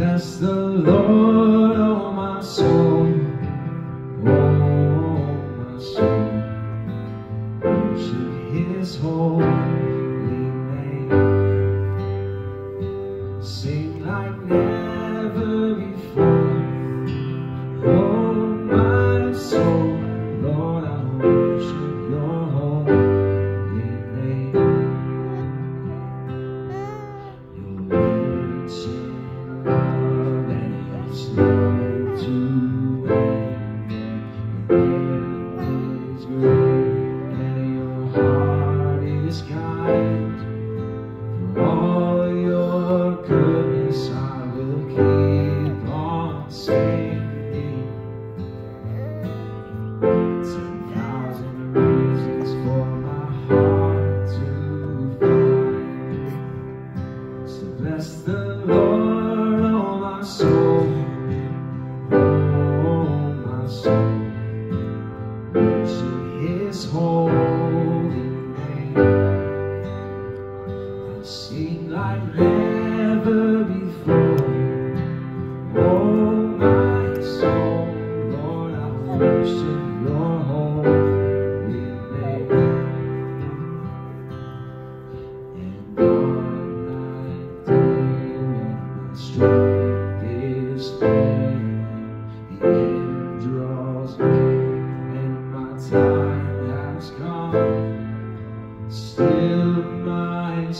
bless the Lord, oh my soul, oh my soul. His holy name. Sing like never before. Bless the Lord, oh my soul, oh my soul. Worship His holy name. I'll sing like never before. Oh my soul, Lord, I worship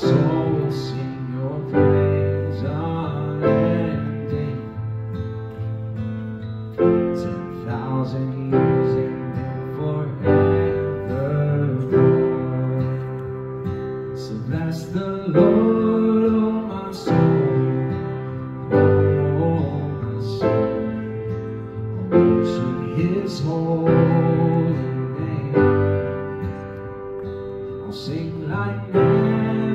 soul will sing your praise unending. Ten thousand years and forevermore. So bless the Lord, oh my soul, my soul. Worship His holy name. I'll sing like